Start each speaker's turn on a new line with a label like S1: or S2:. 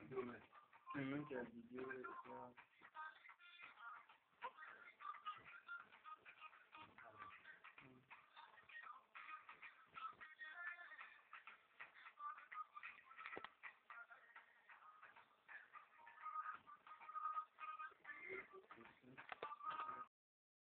S1: vidéo, mais. C'est même